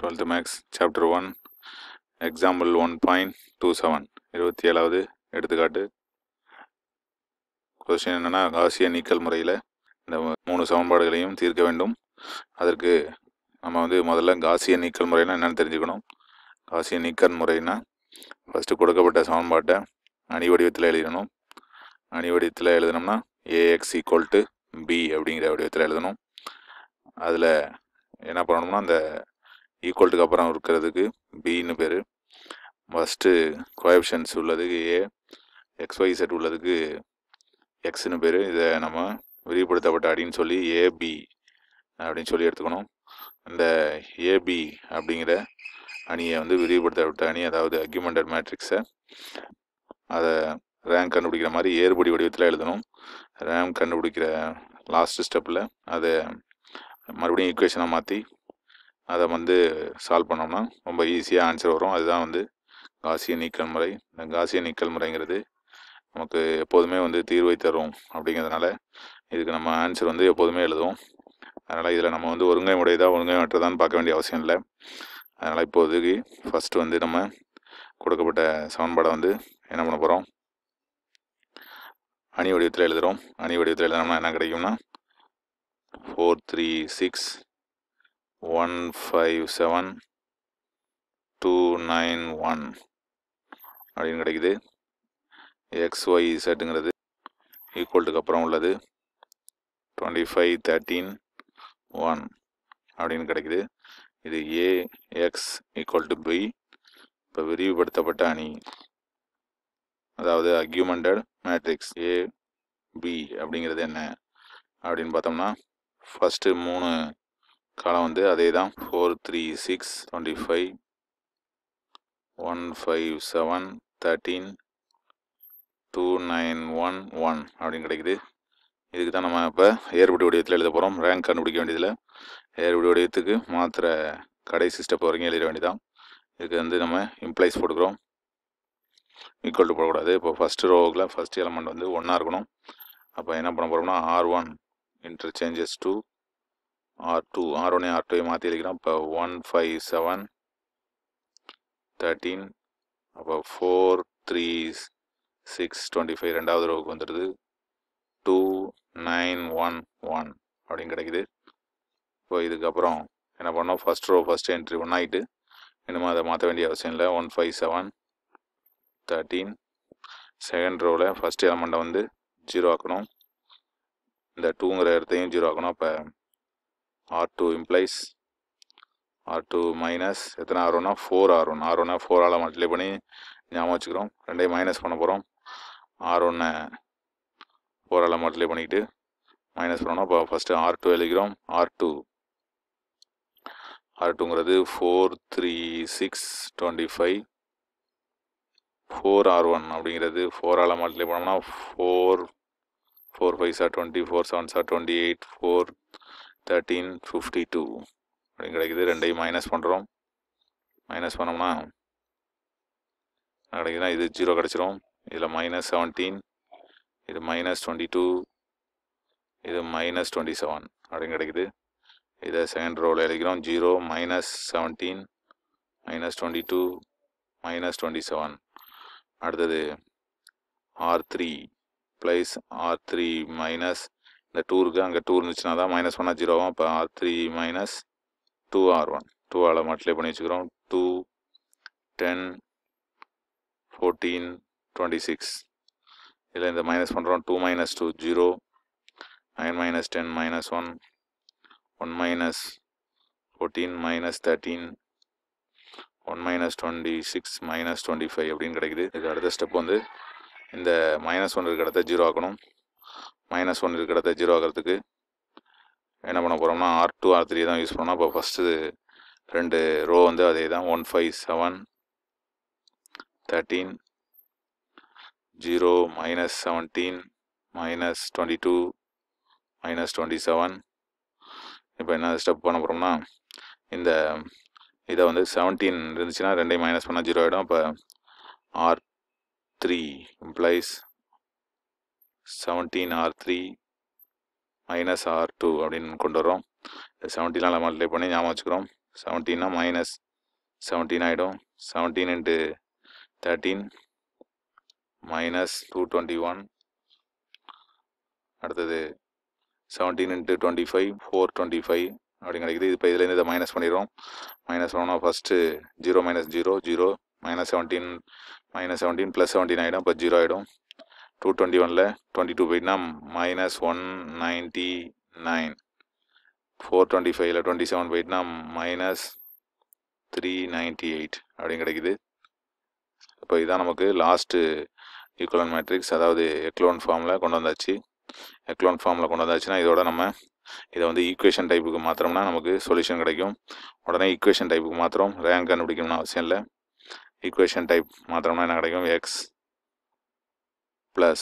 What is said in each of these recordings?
Twelfth maths chapter one example one point two seven இருபத்தி ஏழாவது எடுத்துக்காட்டு. கொஸ்டின் என்னென்னா காசிய நீக்கல் முறையில் இந்த மூணு சமன்பாடுகளையும் தீர்க்க வேண்டும். அதற்கு நம்ம வந்து முதல்ல காசிய நீக்கல் முறைனா என்னென்னு தெரிஞ்சுக்கணும். காசிய நீக்கல் முறைனா ஃபஸ்ட்டு கொடுக்கப்பட்ட சமன்பாட்டை அணி வடிவத்தில் எழுதணும். அணி வடிவத்தில் எழுதினோம்னா A X equal to B அப்படிங்கிற வடிவத்தில் எழுதணும். அதில் என்ன பண்ணணும்னா அந்த ஈக்குவல்ட்டுக்கு அப்புறம் இருக்கிறதுக்கு பின்னு பேர். ஃபஸ்ட்டு கோஎப்ஷன்ஸ் உள்ளதுக்கு ஏ எக்ஸ்ஒய் செட் உள்ளதுக்கு எக்ஸ்னு பேர். இதை நம்ம விரிவுபடுத்தப்பட்ட அப்படின்னு சொல்லி ஏபி அப்படின்னு சொல்லி எடுத்துக்கணும். இந்த ஏபி அப்படிங்கிற அணியை வந்து விரிவுபடுத்தப்பட்ட அணி அதாவது அக்யூமெண்டட் மேட்ரிக்ஸை அதை ரேங்க் கண்டுபிடிக்கிற மாதிரி ஏறுபடி வடிவத்தில் எழுதணும். ரேங்க் கண்டுபிடிக்கிற லாஸ்ட் ஸ்டெப்பில் அதை மறுபடியும் ஈக்குவேஷனாக மாற்றி அதை வந்து சால்வ் பண்ணோம்னா ரொம்ப ஈஸியாக ஆன்சர் வரும். அதுதான் வந்து காசிய நீக்கல் முறை. இந்த காசிய நீக்கல் முறைங்கிறது நமக்கு எப்போதுமே வந்து தீர்வை தரும் அப்படிங்கிறதுனால இதுக்கு நம்ம ஆன்சர் வந்து எப்போதுமே எழுதுவோம். அதனால் இதில் நம்ம வந்து ஒருங்கை முறையதா ஒருங்கை மற்றதான்னு பார்க்க வேண்டிய அவசியம் இல்லை. அதனால் இப்போதைக்கு ஃபஸ்ட்டு வந்து நம்ம கொடுக்கப்பட்ட சமன்பாடை வந்து என்ன பண்ண போகிறோம் அணி வடிவத்தில் எழுதுகிறோம் அணி வடிவத்தில் எழுதினோம்னா என்ன கிடைக்கும்னா? Four three six one five seven two nine one அப்படின்னு கிடைக்குது. எக்ஸ் ஒய் செட்டுங்கிறது ஈக்குவல்ட்டுக்கு அப்புறம் உள்ளது. டுவெண்ட்டி ஃபைவ் தேர்ட்டீன் ஒன் அப்படின்னு கிடைக்குது. இது A X equal to B இப்போ விரிவுபடுத்தப்பட்ட அணி. அதாவது அக்யூமெண்டட் மேட்ரிக்ஸ் ஏ பி அப்படிங்கிறது என்ன? அப்படின்னு பார்த்தோம்னா ஃபஸ்ட்டு மூணு காலம் வந்து அதே தான் four three six twenty five one five seven thirteen two nine one one அப்படின்னு கிடைக்குது. இதுக்கு தான் நம்ம இப்போ ஏர்படி வடிவத்தில் எழுத போகிறோம் ரேங்க் கண்டுபிடிக்க வேண்டியதில் ஏர்படி வடிவத்துக்கு மாத்திர கடைசி ஸ்டெப் வரைக்கும் எழுத வேண்டியதான் இதுக்கு வந்து நம்ம இம்ப்ளைஸ் போட்டுக்கிறோம். ஈக்குவல் டு போடக்கூடாது. இப்போ ஃபஸ்ட்டு ரோவில் ஃபஸ்ட் எலமெண்ட் வந்து ஒன்றா இருக்கணும். அப்போ என்ன பண்ண போகிறோம்னா R one interchanges to R two R ஒன்னே ஆர் டூவை மாற்றி எழுதிக்கிறோம். இப்போ ஒன் ஃபைவ் செவன் தேர்ட்டீன் அப்போ four three six twenty five ரெண்டாவது ரோவுக்கு வந்துடுது. டூ நைன் ஒன் ஒன் அப்படின்னு கிடைக்குது. இப்போ இதுக்கப்புறம் என்ன பண்ணோம்? First row first entry one ஆகிட்டு இனிமேல் அதை மாற்ற வேண்டிய அவசியம் இல்லை. One five seven thirteen second ரோவில் first எலமெண்ட்டை வந்து ஜீரோ ஆக்கணும். இந்த டூங்கிற இடத்தையும் ஜீரோ ஆக்கணும். அப்போ R two implies R two minus எத்தனை ஆர் ஒன்னா ஃபோர் ஆர் ஒன் ஆர் ஒன்னா ஃபோரால் மல்டிப்ளை பண்ணி ஞாபகம் வச்சுக்கிறோம். ரெண்டையும் மைனஸ் பண்ண போகிறோம் ஆர் ஒன்னை ஃபோரால் மல்டிப்ளை பண்ணிக்கிட்டு மைனஸ் பண்ணோம் இப்போ ஃபஸ்ட்டு ஆர் டூ எழுதிக்கிறோம். R two R டூங்கிறது four three six twenty five four R one அப்படிங்கிறது ஃபோரால் மல்டிப்ளை பண்ணோம்னா four four five sir twenty four seven sir twenty eight four thirteen fifty two அப்படின்னு கிடைக்குது. ரெண்டையும் மைனஸ் பண்ணுறோம் மைனஸ் பண்ணோம்னா கிடைக்குதுன்னா இது ஜீரோ கிடச்சிரும். இதில் மைனஸ் செவன்டீன் இது மைனஸ் டுவெண்ட்டி டூ இது மைனஸ் டுவெண்ட்டி செவன் அப்படின்னு கிடைக்குது. இதை செகண்ட் ரோவில் எழுதிக்கிறோம். Zero minus seventeen minus twenty two minus twenty seven அடுத்தது R three plus R three minus இந்த டூருக்கு அங்கே டூ இருந்துச்சுன்னா தான் மைனஸ் ஒன்னா ஜீரோ ஆகும். அப்போ R three minus two R one two multiply பண்ணி வச்சுக்கிறோம். Two ten fourteen twenty six இதில் இந்த மைனஸ் பண்ணுறோம் two minus two zero nine minus ten minus one one minus fourteen minus thirteen one minus twenty six minus twenty five அப்படின்னு கிடைக்குது. இதுக்கு அடுத்த step வந்து இந்த மைனஸ் ஒன் இருக்கிற இடத்த ஜீரோ ஆக்கணும். மைனஸ் ஒன் இருக்கிறத ஜீரோ ஆகிறதுக்கு. என்ன பண்ண போகிறோம்னா ஆர் டூ ஆர் த்ரீ தான் யூஸ் பண்ணோம் அப்போ ஃபஸ்ட்டு ரெண்டு ரோ வந்து அதே தான். One five seven thirteen zero minus seventeen minus twenty two minus twenty seven இப்போ என்ன ஸ்டெப் பண்ண போகிறோம்னா இந்த இதை வந்து செவன்டீன் இருந்துச்சுன்னா ரெண்டையும் மைனஸ் பண்ணால் ஜீரோ ஆகிடும் அப்போ R three implies seventeen R three minus R two அப்படின்னு கொண்டு வரோம் செவன்டீனால் மல்டிப்ளை பண்ணி ஞாபகம் வச்சுக்கிறோம். செவன்டீன்னா மைனஸ் செவன்டீன் ஆகிடும் seventeen into thirteen minus two twenty one அடுத்தது seventeen into twenty five four twenty five அப்படின்னு கிடைக்குது. இப்போ இதுலேருந்து இதை மைனஸ் பண்ணிடுறோம். மைனஸ் பண்ணோம்னா first zero minus zero zero minus seventeen minus seventeen plus seventeen ஆகிடும் இப்போ ஜீரோ ஆகிடும் டூ டுவெண்ட்டி ஒனில் twenty two போயிட்டுனா minus one ninety nine four twenty ஃபைவ்ல டுவெண்ட்டி செவன் போயிட்டுனா மைனஸ் த்ரீ நைன்ட்டி எயிட் அப்படின்னு கிடைக்குது. இப்போ இதுதான் நமக்கு லாஸ்ட்டு ஈக்குவலன் மேட்ரிக்ஸ் அதாவது எக்லோன் ஃபார்மில் கொண்டு வந்தாச்சு. எக்லோன் ஃபார்மில் கொண்டு வந்தாச்சுன்னா இதோட நம்ம இதை வந்து ஈக்குவேஷன் டைப்புக்கு மாத்திரம்னா நமக்கு சொல்யூஷன் கிடைக்கும். உடனே ஈக்குவேஷன் டைப்புக்கு மாத்திரம் ரேங்க் கண்டுபிடிக்கணும்னு அவசியம் இல்லை. ஈக்குவேஷன் டைப் மாத்திரம்னா என்ன கிடைக்கும்? X plus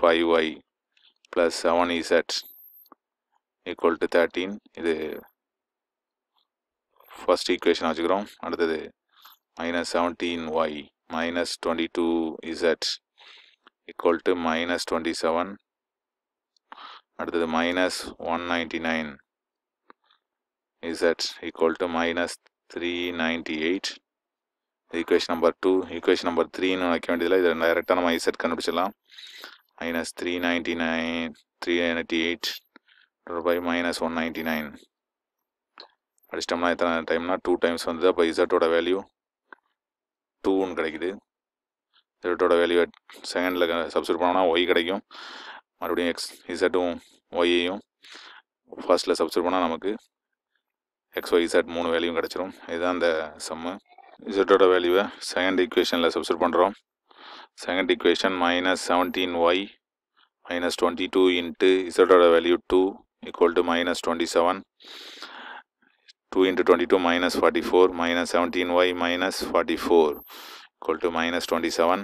5y plus 7z equal to 13 இது first equation ஆச்சுக்கிறோம் அடுத்தது minus 17y minus 22z equal to minus 27 அடுத்தது minus 199 z equal to minus 398 equation number two equation number த்ரீன்னு வைக்க வேண்டியதில்லை. இதில் டைரெக்டாக நம்ம ஐசெட் கண்டுபிடிச்சிடலாம். Minus three ninety nine three ninety eight by minus one ninety nine அடிச்சிட்டோம்னா எத்தனை டைம்னா டூ டைம்ஸ் வந்தது அப்போ இசட்டோட வேல்யூ டூன்னு கிடைக்குது. இசட்டோட வேல்யூ செகண்டில் சப்ஸ்டியூட் பண்ணோம்னா ஒய் கிடைக்கும். மறுபடியும் எக்ஸ் இசட்டும் ஒய்யையும் ஃபர்ஸ்ட்டில் சப்ஸ்டியூட் பண்ணால் நமக்கு எக்ஸ் ஒய் இசட் மூணு வேல்யூவும் கிடச்சிரும். இதுதான் அந்த சம்மு இசட்டோட வேல்யூவை செகண்ட் ஈக்குவேஷனில் சப்ஸ்ட் பண்ணுறோம் second equation minus seventeen Y minus twenty two into இசட்டோட value two equal to minus twenty seven two into twenty two minus forty four minus seventeen Y minus forty four equal to minus twenty seven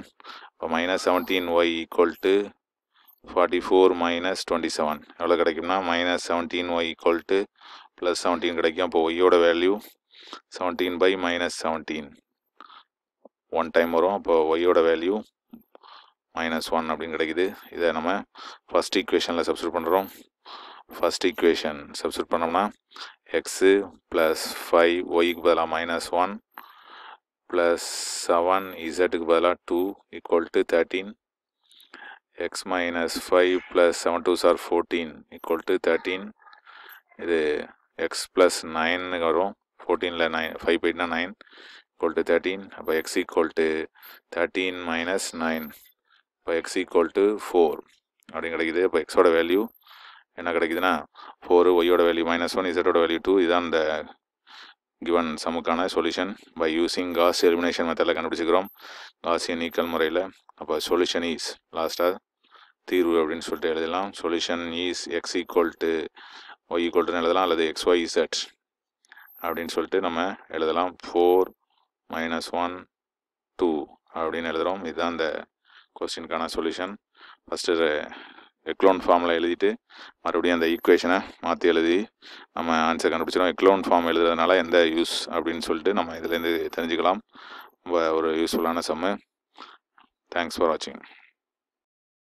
இப்போ minus seventeen Y equal to forty four minus twenty seven எவ்வளோ கிடைக்கும்னா minus seventeen Y equal to plus seventeen கிடைக்கும். அப்போ ஒய்யோட value seventeen by minus seventeen one time வரும். அப்போ ஒய்யோட value minus one அப்படின்னு கிடைக்குது. இதை நம்ம ஃபஸ்ட் ஈக்குவேஷனில் சப்ஸ்டியூட் பண்ணுறோம் ஃபஸ்ட் ஈக்குவேஷன் சப்ஸ்டியூட் பண்ணோம்னா எக்ஸு ப்ளஸ் ஃபைவ் ஒய்க்கு பதிலாக மைனஸ் ஒன் ப்ளஸ் செவன் இசட்டுக்கு பதிலாக two equal to thirteen X minus five plus seven two sir fourteen equal to thirteen இது எக்ஸ் ப்ளஸ் நைன்னு வரும். ஃபோர்டீனில் நைன் ஃபைவ் போயிட்னா நைன் ஈக்குவல் டு தேர்ட்டீன் அப்போ X equal to thirteen minus nine இப்போ X equal to four அப்படின்னு கிடைக்குது. இப்போ எக்ஸோட வேல்யூ என்ன கிடைக்குதுன்னா ஃபோரு ஒய்யோட வேல்யூ மைனஸ் ஒன் இசட்டோட வேல்யூ டூ இதுதான் இந்த given சமுக்கான solution by using Gauss elimination மெத்தடில் கண்டுபிடிச்சிக்கிறோம். காசியன் ஈக்கல் முறையில். அப்போ சொல்யூஷன் ஈஸ் லாஸ்ட்டாக தீர்வு அப்படின்னு சொல்லிட்டு எழுதலாம். Solution is X equal to Y equal டுன்னு எழுதலாம். அல்லது எக்ஸ் ஒய் இசட் அப்படின்னு சொல்லிட்டு நம்ம எழுதலாம். ஃபோர் மைனஸ் ஒன் டூ அப்படின்னு எழுதுகிறோம் இதுதான் இந்த கொஸ்டினுக்கான சொல்யூஷன் ஃபஸ்ட்டு எக்லோன் ஃபார்மில் எழுதிட்டு மறுபடியும் அந்த ஈக்குவேஷனை மாற்றி எழுதி நம்ம ஆன்சர் கண்டுபிடிச்சிடும் எக்லோன் ஃபார்ம் எழுதுறதுனால எந்த யூஸ் அப்படின்னு சொல்லிட்டு நம்ம இதுலேருந்து தெரிஞ்சுக்கலாம். ரொம்ப ஒரு யூஸ்ஃபுல்லான சம்மு தேங்க்ஸ் ஃபார் வாட்சிங்